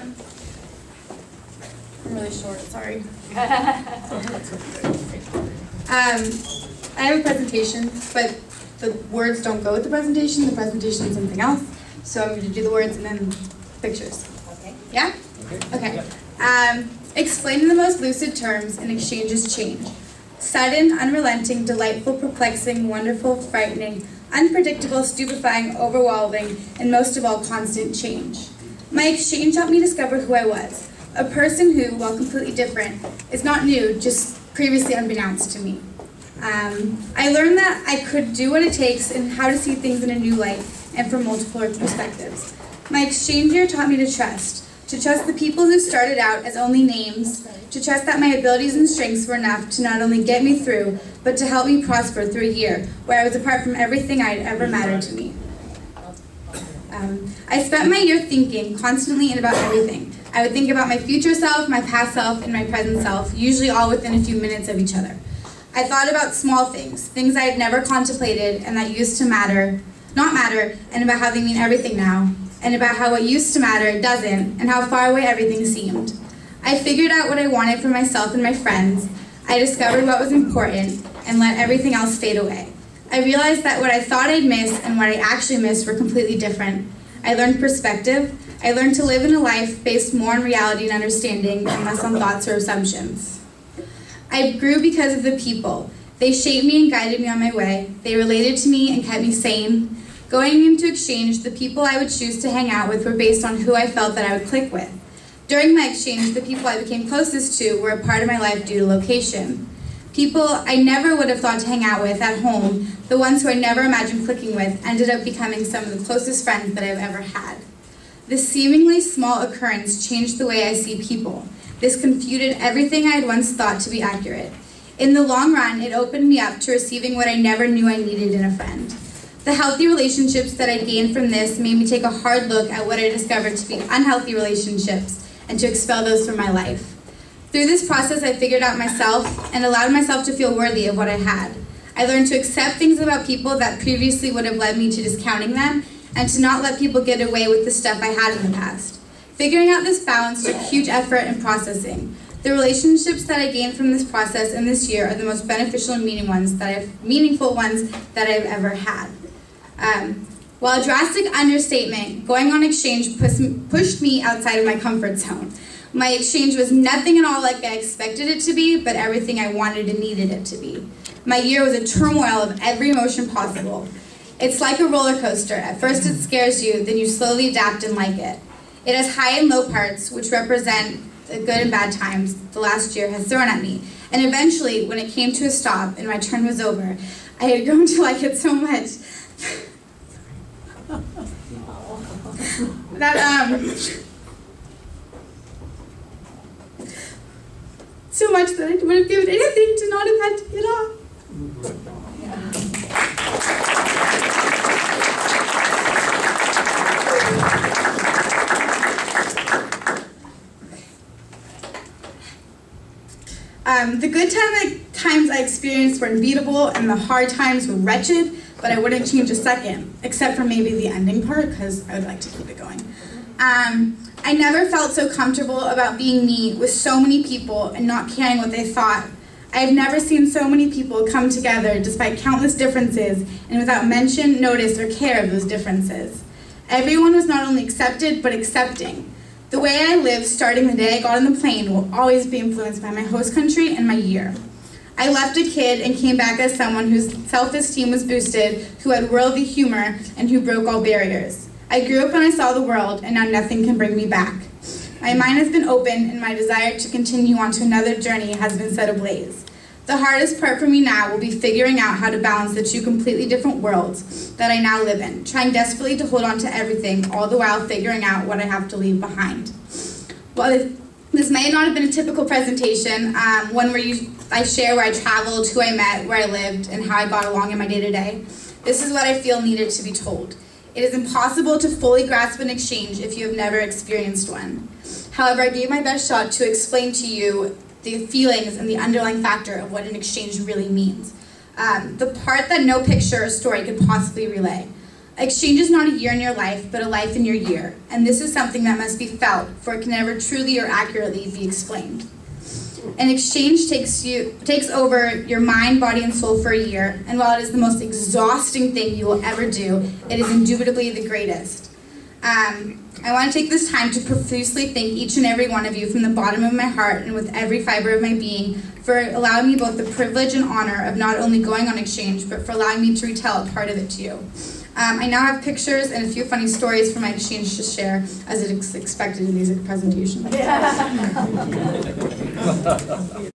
Um, I'm really short, sorry. um, I have a presentation, but the words don't go with the presentation. The presentation is something else. So I'm going to do the words and then pictures. Okay. Yeah? Okay. Um, explain in the most lucid terms and exchanges change. Sudden, unrelenting, delightful, perplexing, wonderful, frightening, unpredictable, stupefying, overwhelming, and most of all, constant change. My exchange helped me discover who I was. A person who, while completely different, is not new, just previously unbeknownst to me. Um, I learned that I could do what it takes and how to see things in a new light and from multiple perspectives. My exchange year taught me to trust, to trust the people who started out as only names, to trust that my abilities and strengths were enough to not only get me through, but to help me prosper through a year where I was apart from everything I'd ever mattered to me. Um, I spent my year thinking constantly and about everything. I would think about my future self, my past self, and my present self, usually all within a few minutes of each other. I thought about small things, things I had never contemplated and that used to matter, not matter, and about how they mean everything now, and about how what used to matter doesn't, and how far away everything seemed. I figured out what I wanted for myself and my friends. I discovered what was important and let everything else fade away. I realized that what I thought I'd miss and what I actually missed were completely different. I learned perspective. I learned to live in a life based more on reality and understanding and less on thoughts or assumptions. I grew because of the people. They shaped me and guided me on my way. They related to me and kept me sane. Going into exchange, the people I would choose to hang out with were based on who I felt that I would click with. During my exchange, the people I became closest to were a part of my life due to location. People I never would have thought to hang out with at home, the ones who I never imagined clicking with, ended up becoming some of the closest friends that I've ever had. This seemingly small occurrence changed the way I see people. This confuted everything I had once thought to be accurate. In the long run, it opened me up to receiving what I never knew I needed in a friend. The healthy relationships that I gained from this made me take a hard look at what I discovered to be unhealthy relationships and to expel those from my life. Through this process, I figured out myself and allowed myself to feel worthy of what I had. I learned to accept things about people that previously would have led me to discounting them and to not let people get away with the stuff I had in the past. Figuring out this balance took huge effort and processing. The relationships that I gained from this process and this year are the most beneficial and meaning ones that I've, meaningful ones that I've ever had. Um, while a drastic understatement, going on exchange pushed me outside of my comfort zone. My exchange was nothing at all like I expected it to be, but everything I wanted and needed it to be. My year was a turmoil of every emotion possible. It's like a roller coaster. At first it scares you, then you slowly adapt and like it. It has high and low parts, which represent the good and bad times the last year has thrown at me. And eventually, when it came to a stop and my turn was over, I had grown to like it so much that um so much that I would have given anything to not have had to get off. Um, the good time, times I experienced were unbeatable, and the hard times were wretched but I wouldn't change a second, except for maybe the ending part, because I would like to keep it going. Um, I never felt so comfortable about being me with so many people and not caring what they thought. I've never seen so many people come together despite countless differences and without mention, notice, or care of those differences. Everyone was not only accepted, but accepting. The way I live starting the day I got on the plane will always be influenced by my host country and my year. I left a kid and came back as someone whose self-esteem was boosted, who had worldly humor, and who broke all barriers. I grew up and I saw the world, and now nothing can bring me back. My mind has been opened, and my desire to continue on to another journey has been set ablaze. The hardest part for me now will be figuring out how to balance the two completely different worlds that I now live in, trying desperately to hold on to everything, all the while figuring out what I have to leave behind. While this may not have been a typical presentation, um, one where you I share where I traveled, who I met, where I lived, and how I got along in my day to day. This is what I feel needed to be told. It is impossible to fully grasp an exchange if you have never experienced one. However, I gave my best shot to explain to you the feelings and the underlying factor of what an exchange really means. Um, the part that no picture or story could possibly relay. Exchange is not a year in your life, but a life in your year, and this is something that must be felt, for it can never truly or accurately be explained. An exchange takes you takes over your mind, body, and soul for a year, and while it is the most exhausting thing you will ever do, it is indubitably the greatest. Um, I want to take this time to profusely thank each and every one of you from the bottom of my heart and with every fiber of my being for allowing me both the privilege and honor of not only going on exchange, but for allowing me to retell a part of it to you. Um, I now have pictures and a few funny stories from my exchange to share, as it is expected in these presentations.